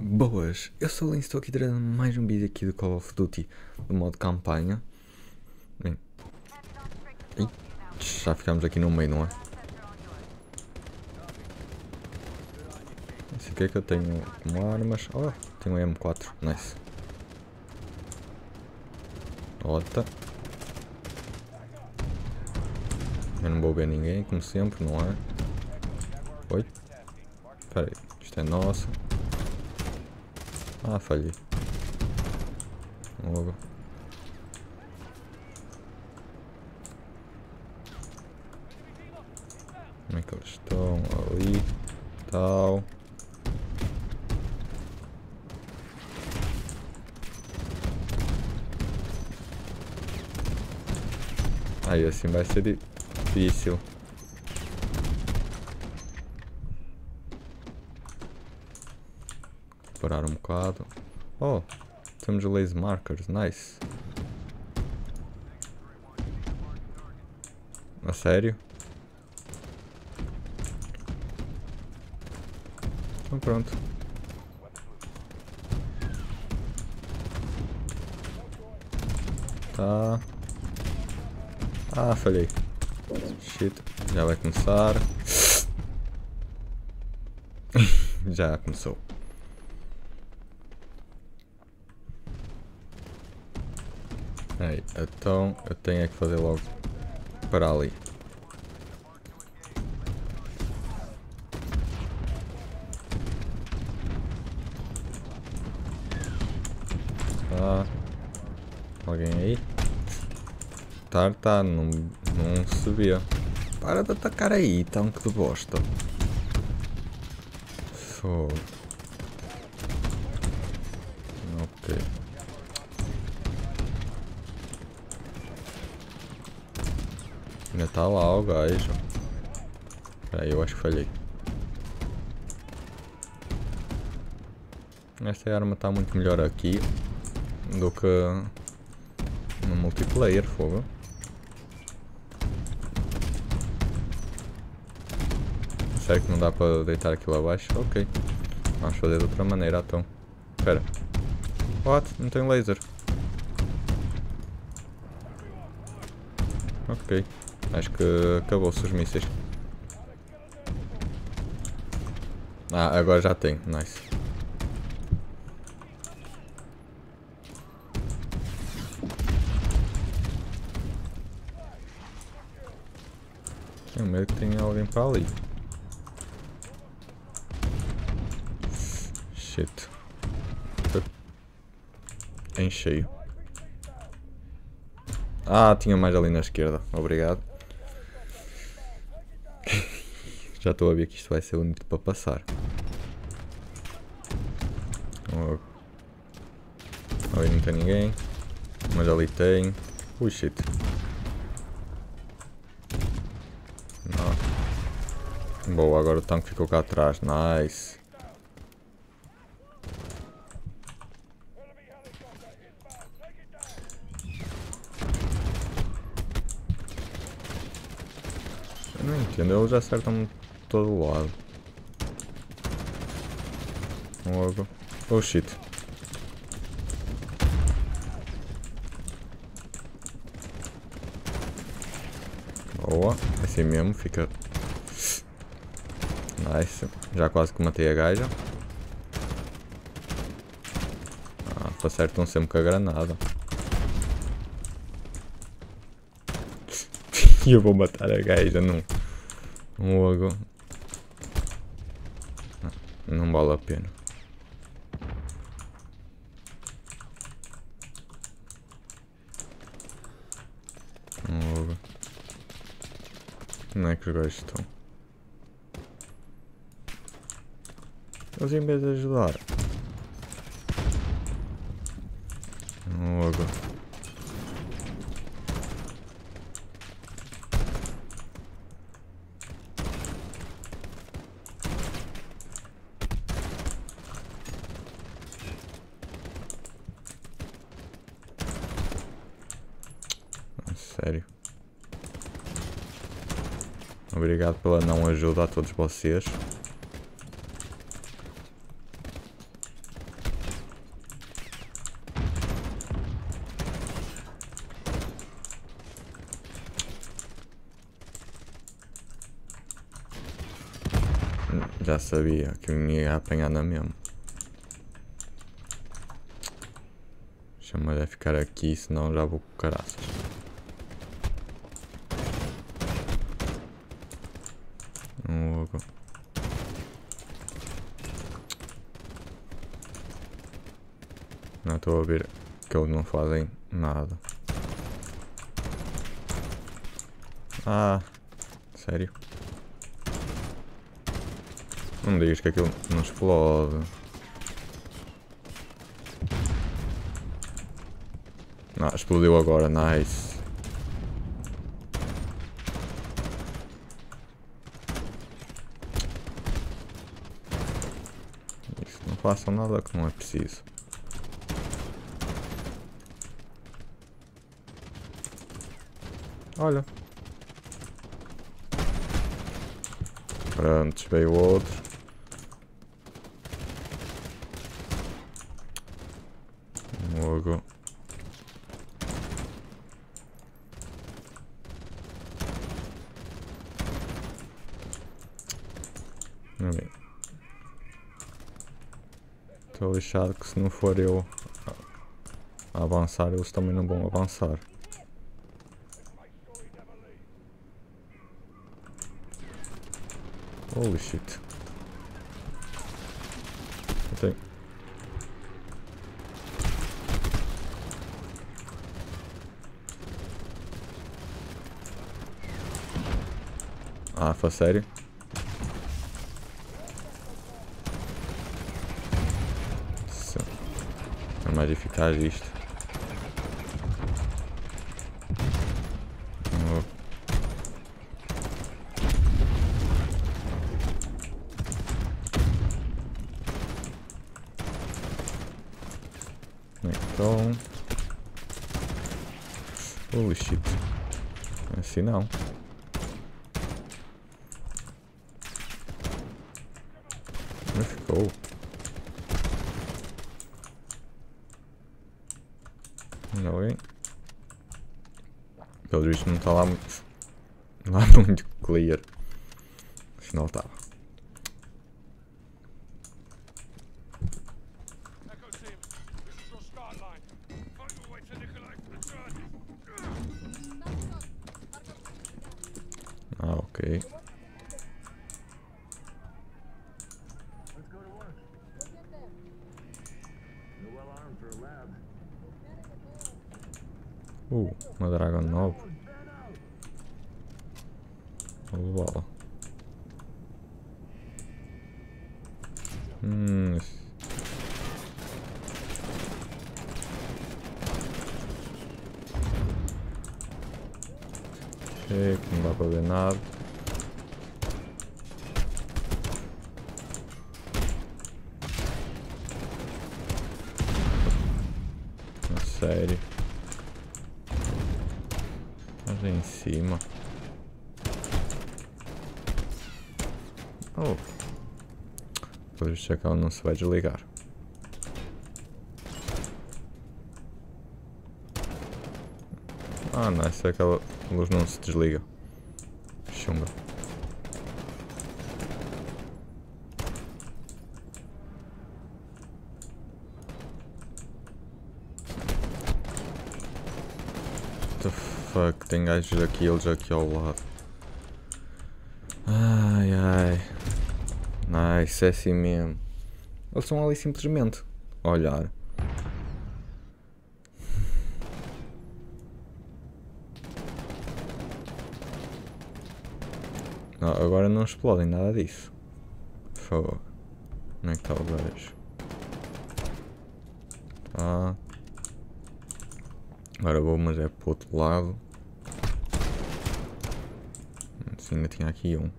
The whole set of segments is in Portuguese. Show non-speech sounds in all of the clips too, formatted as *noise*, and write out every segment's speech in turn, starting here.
Boas, eu sou o Lin, estou aqui trazendo mais um vídeo aqui do Call of Duty do modo campanha. Bem. Já ficamos aqui no meio, não é? Esse aqui é que eu tenho como armas. Oh, tenho um M4, nice. Ota. Eu não vou ver ninguém, como sempre, não é? Oi? Espera aí, isto é nosso. Ah, falhei. Logo. Como é que eles estão? Ali. Tal. Aí assim vai ser difícil. Parar um bocado. Oh, temos laser markers, nice. A sério? Então pronto. Tá. Ah, falhei. Shit. Já vai começar. *laughs* Já começou. Aí, então eu tenho é que fazer logo para ali. Tá. Alguém aí? Tá, tá, não, não subia. Para de atacar aí, tanque de bosta. Fogo. Ainda tá lá o gajo. Peraí, eu acho que falhei. Esta arma tá muito melhor aqui do que no multiplayer, fogo. Será que não dá para deitar aquilo abaixo? Ok. Vamos fazer de outra maneira então. Espera. What? Não tem laser. Ok. Acho que acabou-se os mísseis. Ah, agora já tem. Nice. Tenho medo que tenha alguém para ali. Shit. Em cheio. Ah, tinha mais ali na esquerda. Obrigado. Já estou a ver que isto vai ser bonito para passar. Oh. Ali não tem ninguém. Mas ali tem. Ui, shit. Não. Boa, agora o tanque ficou cá atrás. Nice. Eu não entendo, eles acertam todo lado. Logo. Oh shit. Boa, assim mesmo fica. Nice. Já quase que matei a gaja. Ah, acertam sempre com a granada. E *laughs* eu vou matar a gaja. Um logo. Não vale a pena. Logo. Como é que os gajos estão? Eles em vez de ajudar. Logo. Obrigado pela não ajuda a todos vocês. Já sabia que me ia apanhar na mesma. Deixa-me ficar aqui, senão já vou com caraças. Não estou a ver que eles não fazem nada. Ah, sério? Não digas que aquilo não explode. Ah, explodiu agora, nice. Isso, não façam nada que não é preciso. Olha. Pronto, veio outro. Logo. Estou lixado que se não for eu avançar, eles também não vão avançar. Holy shit. Tenho... Ah, foi sério? É mais eficaz isto. Então... Holy shit. Assim não. Como ficou? Não, hein? Pelo visto não está lá muito... *laughs* Lá muito clear. Afinal estava. Ah, ok. Uh, uma Dragon 9. Bola. Hum. esse- Ok, que não dá para ver nada. A sério. Mas é em cima. Oh. Depois o ela não se vai desligar. Ah, não, é aquela luz não se desliga. Chunga. The fuck? Tem gajos aqui, eles aqui ao lado. Ai ai. Nice, é assim mesmo. Eles estão ali simplesmente a olhar. Agora não explodem nada disso. Fogo. Onde é que está o gajo? Tá. Agora vou, mas é para o outro lado. Sim, ainda tinha aqui um.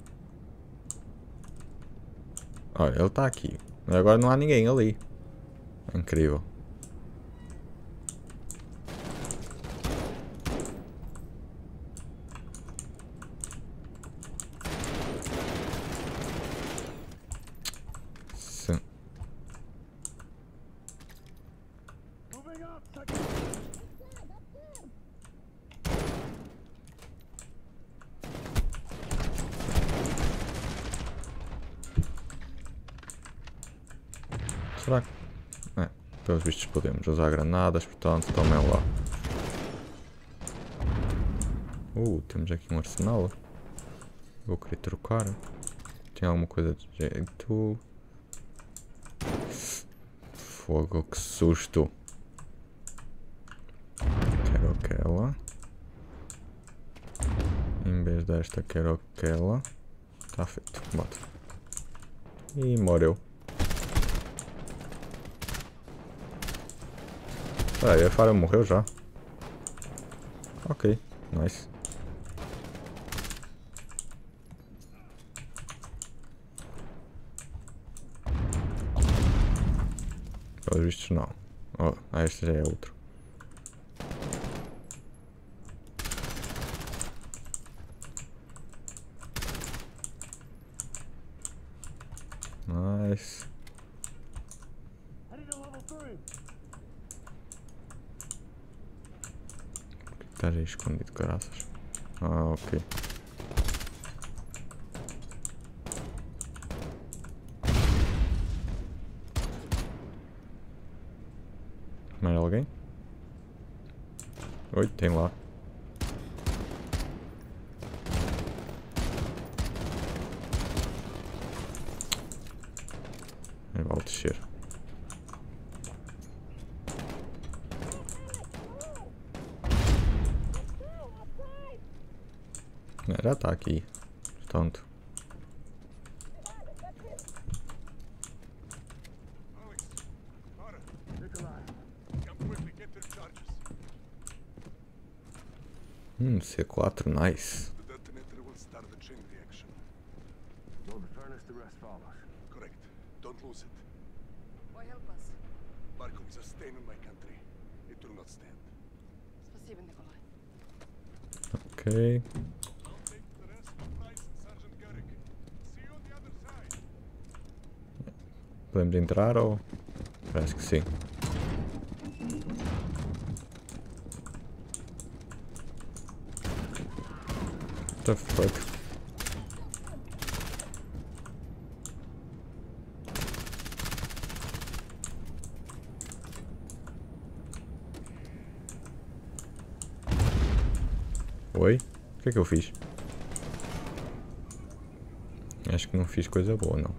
Olha, ele está aqui. Mas agora não há ninguém ali. Incrível. Sim. Será que... É, pelos vistos podemos usar granadas, portanto, tomem lá. Uh, temos aqui um arsenal. Vou querer trocar. Tem alguma coisa de jeito. Fogo, que susto. Quero aquela. Em vez desta, quero aquela. Está feito. Bota. E morreu. Ah, a Fara morreu já. Ok, nice. Pelos vistos não. Oh, ah, este já é outro. Nice. Estás aí escondido, caraças? Ah, ok. Mais alguém? Oi, tem lá. Ele vai descer. É, já tá aqui. Portanto. Alex, Mara, Nikolai, come quickly, get to the charges. Hum, C4, nice. The detonator will start a chain reaction. Load the furnace, the rest follows. Correct. Don't lose it. Why help us? Barkov is a stain on my country. It will not stand. Спасибо, Николай. Ok. I'll take the rest of Price and Sergeant Garrick. See you on the other side. Podemos entrar ou. Parece que sim. The fuck? Oi? O que é que eu fiz? Acho que não fiz coisa boa, não.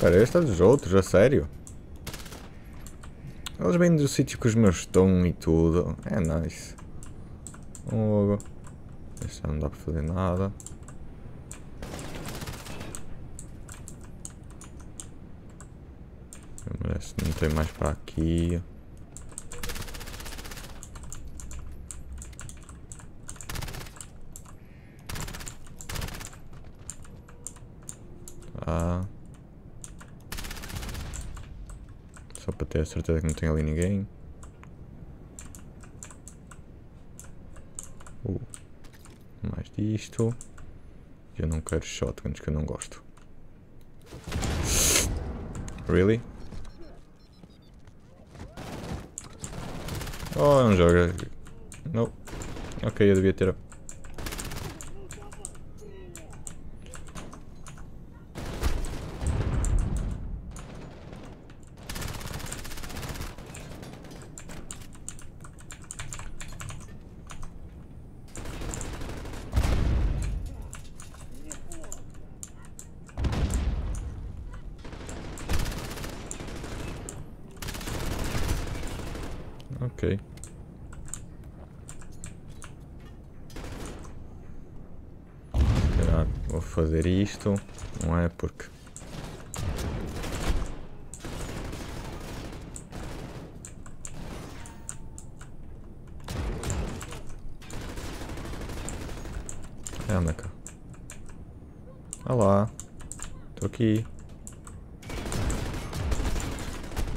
Cara, este é dos outros, a sério. Eles vêm do sítio que os meus estão e tudo. É nice. Este já não dá para fazer nada. Não tem mais para aqui. Tá. Só para ter a que não tem ali ninguém. Uh, mais disto. Eu não quero shotguns que eu não gosto. Really? Oh, não joga. Não. Ok, eu devia ter. Ok. Se calhar vou fazer isto, não é? Porque. É, anda cá. Olá. Estou aqui.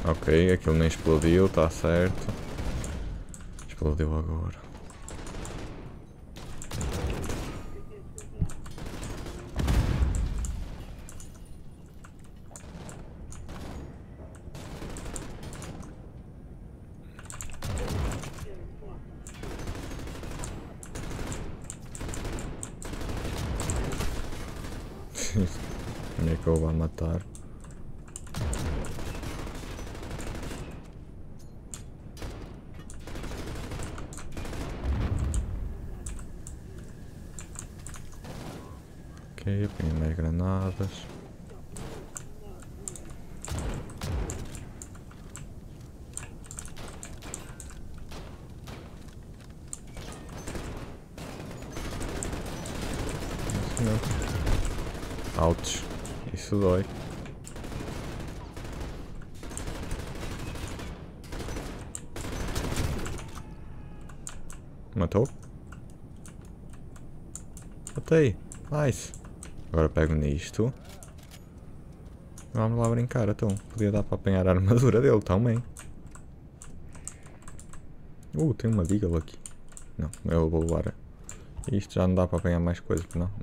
Ok, aquilo nem explodiu, está certo. Explodiu agora. Onde é que eu vou matar? Ok, apanhei mais granadas. Isso não. Ouch. Isso dói. Matou? Matei. Nice. Agora pego nisto. Vamos lá brincar, então. Podia dar para apanhar a armadura dele também. Uh, tem uma Deagle aqui. Não, eu vou levar. Isto já não dá para apanhar mais coisas, não? não.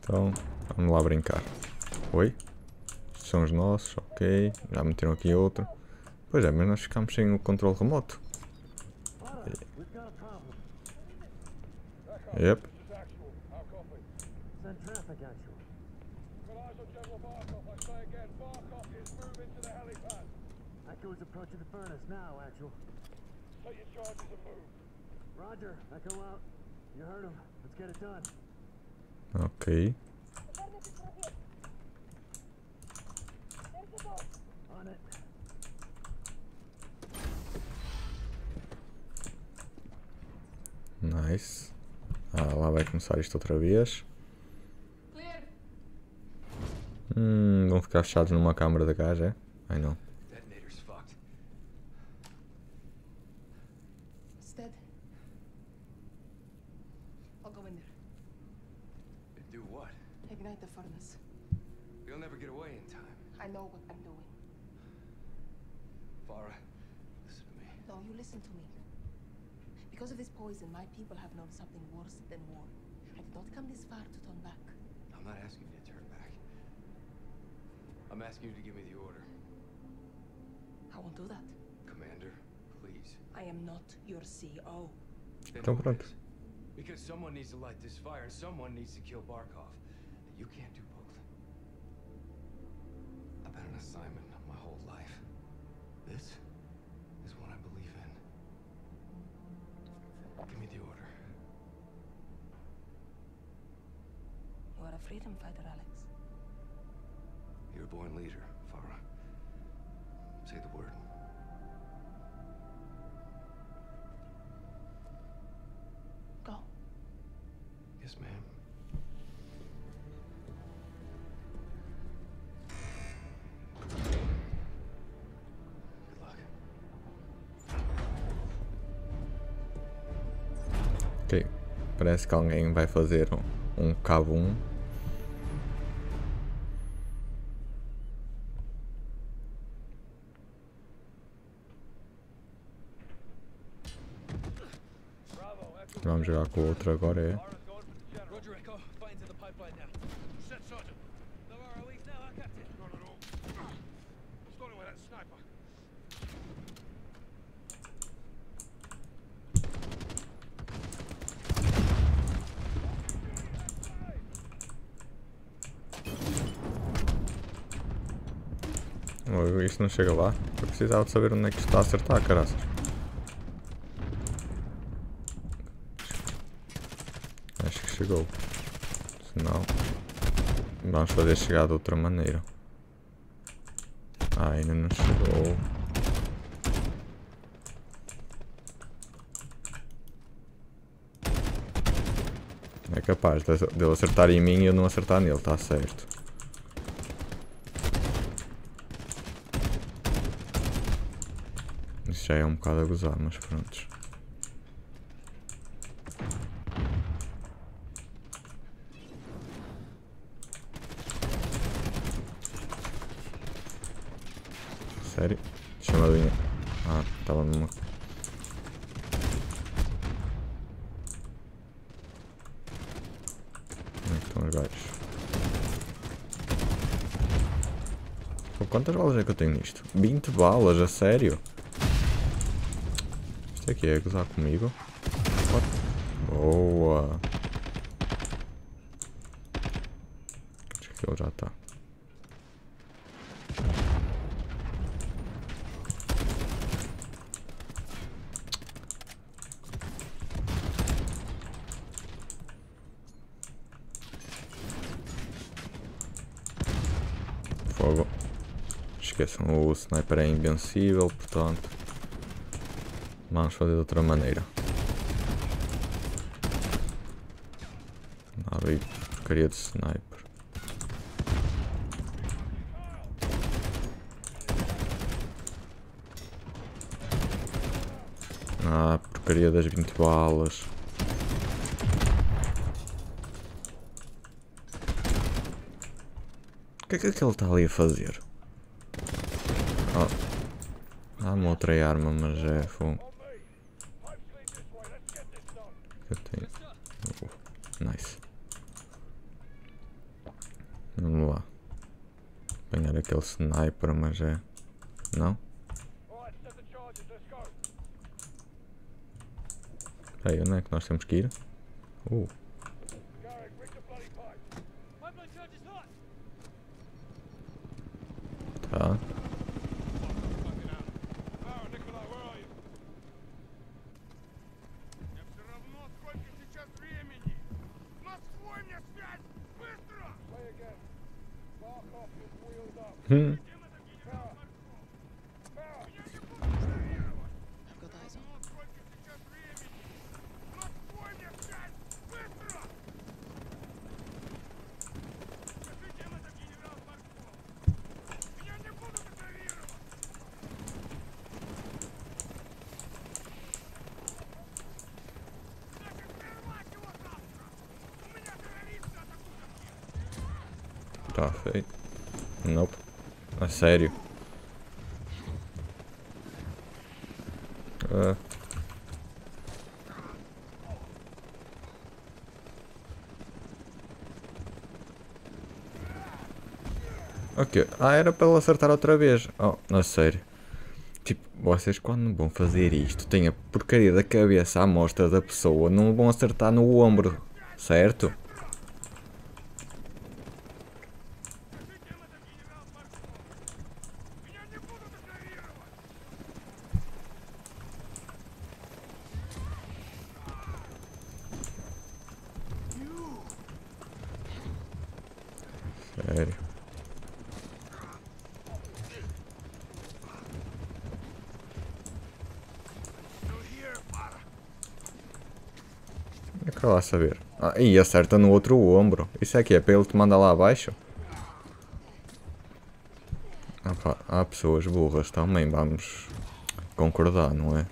Então, vamos lá brincar. Oi? São os nossos, ok. Já meteram aqui outro. Pois é, mas nós ficamos sem o controle remoto. We've got a problem. Yep. Actual. How copy? Send traffic actual. Got eyes on General Barkov. I say again, Barkov is moving to the helipad. Echo is approaching the furnace now, actual. Take your charges and move. Roger, Echo out. You heard him. Let's get it done. Ok. On it. Nice. Ah, lá vai começar isto outra vez. Hum, vão ficar fechados numa câmara de gás, é? Ai não. People have known something worse than war. I did not come this far to turn back. I'm not asking you to turn back. I'm asking you to give me the order. I won't do that. Commander, please. I am not your CO. Then Então pronto. Because someone needs to light this fire and someone needs to kill Barkov. You can't do both. I've been an assignment my whole life. This is what I believe in. Give me the order. A freedom fighter, Alex. You're a born leader, Farah. Say the word. Go. Yes, ma'am. Good luck. Ok. Parece que alguém vai fazer um, um cabum. At all. Starting with that sniper. Oh, Isto não chega lá. Eu precisava de saber onde é que está a acertar, caraças. Acho que chegou. Se não, vamos fazer chegar de outra maneira. Ah, ainda não chegou. É capaz de ele acertar em mim e eu não acertar nele, está certo. Isso já é um bocado a gozar, mas prontos. Sério? Chamadinha. Ah, estava numa. Onde estão os gajos? Quantas balas é que eu tenho nisto? 20 balas, a sério? Isto aqui é gozar comigo? What? Boa! Que ele já está. Fogo. Esqueçam, o sniper é invencível, portanto. Vamos fazer de outra maneira. Nada aí, porcaria de sniper. Ah, porcaria das 20 balas. O que é que aquele está ali a fazer? Oh. Há uma outra arma, mas é fogo. Eu tenho. Oh, nice. Vamos lá. Apanhar aquele sniper, mas é. Não? Peraí, onde é que nós temos que ir? Uh, sério. Ah. Ok. Ah, era para ele acertar outra vez. Oh, a sério. Tipo, vocês quando vão fazer isto, têm a porcaria da cabeça à mostra da pessoa, não vão acertar no ombro, certo? Saber. Ah, e acerta no outro ombro. Isso aqui é para ele te mandar lá abaixo? Ah, há pessoas burras também, vamos concordar, não é?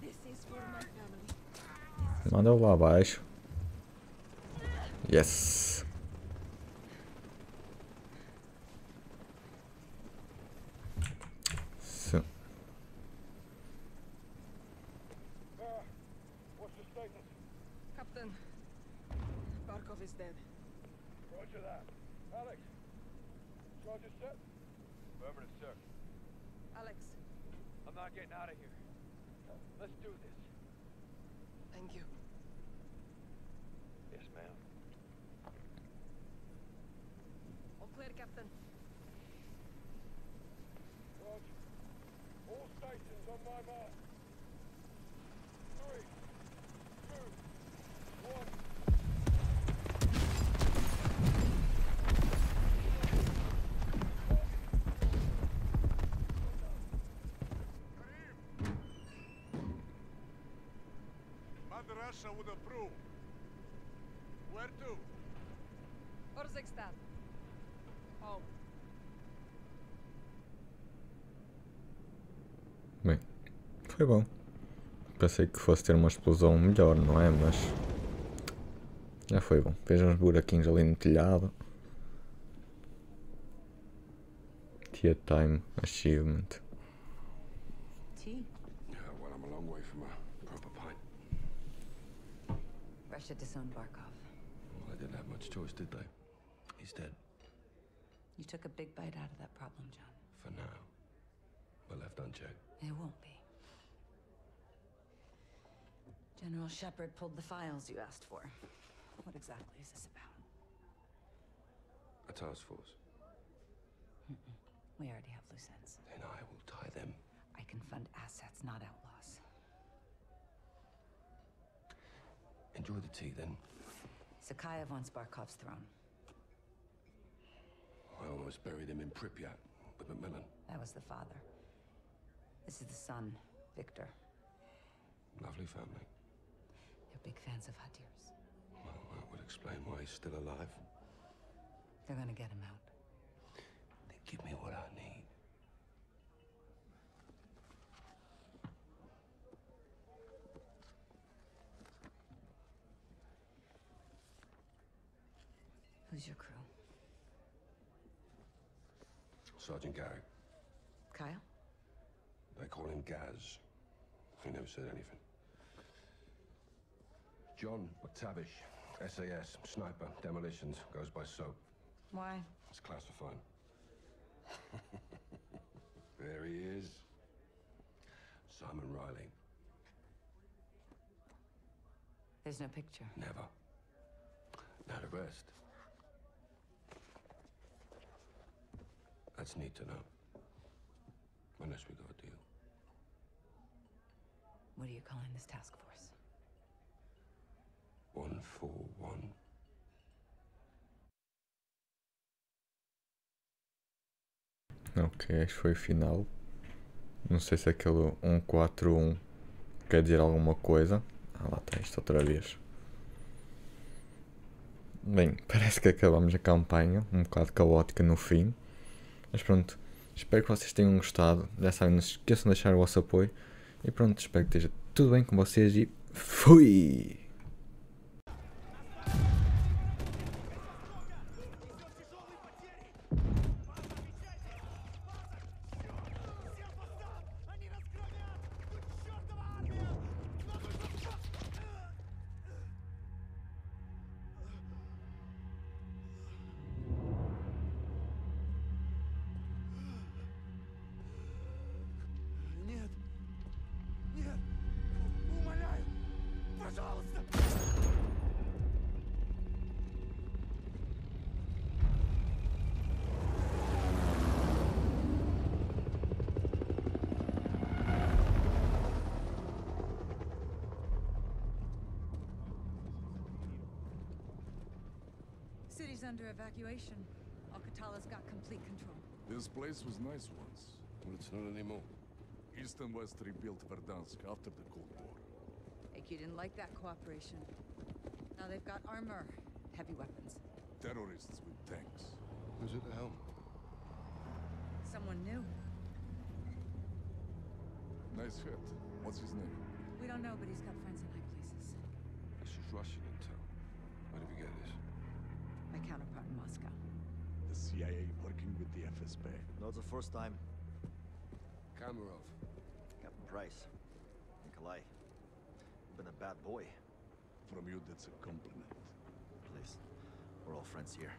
This is for my family. Manda eu lá abaixo. Yes. So, What's the status? Captain, Barkov is dead. Roger that. Alex, charges set? Affirmative, sir. Alex, I'm not getting out of here. Five Russia would approve. Foi bom. Pensei que fosse ter uma explosão melhor, não é? Mas já foi bom. Vejam uns buraquinhos ali no telhado. Tia Time Achievement. Tea. Yeah, well, I'm a long way from a proper pint. Russia disowned Barkov. Well, they didn't have much choice, did they? He's dead. You took a big bite out of that problem, John. For now. But left unchecked. It won't be. General Shepard pulled the files you asked for. What exactly is this about? A task force. We already have loose ends. Then I will tie them. I can fund assets, not outlaws. Enjoy the tea then. Sakhayev wants Barkov's throne. I almost buried him in Pripyat with Macmillan. That was the father. This is the son, Victor. Lovely family. Big fans of Hadir's. Well, that would explain why he's still alive. They're gonna get him out. Then give me what I need. Who's your crew? Sergeant Garrick. Kyle? They call him Gaz. He never said anything. John McTavish, SAS, sniper, demolitions, goes by SOAP. Why? It's classified. *laughs* there he is. Simon Riley. There's no picture. Never. Now the rest. That's neat to know. Unless we got a deal. What are you calling this task force? One for one. Ok, acho que foi o final. Não sei se aquele 141 quer dizer alguma coisa. Ah, lá está isto outra vez. Bem, *laughs* parece que acabamos a campanha, um bocado caótica no fim. Mas pronto, espero que vocês tenham gostado. Já sabem, não se esqueçam de deixar o vosso apoio. E pronto, espero que esteja tudo bem com vocês e fui! Under evacuation. Alcatala's got complete control. This place was nice once. Well, it's not anymore. East and West rebuilt Verdansk after the Cold War. Like you didn't like that cooperation. Now they've got armor, heavy weapons. Terrorists with tanks. Who's at the helm? Someone new. Nice hit. What's his name? We don't know, but he's got friends in high places. This is Russian intel. Where did we get this? My counterpart in Moscow. The CIA working with the FSB. Not the first time. Kamarov. Captain Price. Nikolai. You've Been a bad boy. From you, that's a compliment. Please. We're all friends here.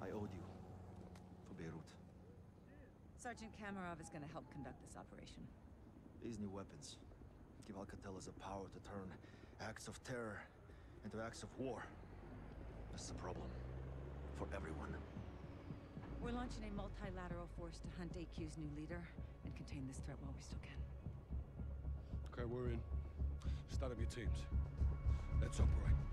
I owed you. For Beirut. Sergeant Kamarov is going to help conduct this operation. These new weapons give Alcatelas the power to turn acts of terror into acts of war. That's the problem. For everyone. We're launching a multilateral force to hunt AQ's new leader and contain this threat while we still can. Okay, we're in. Start up your teams. Let's operate.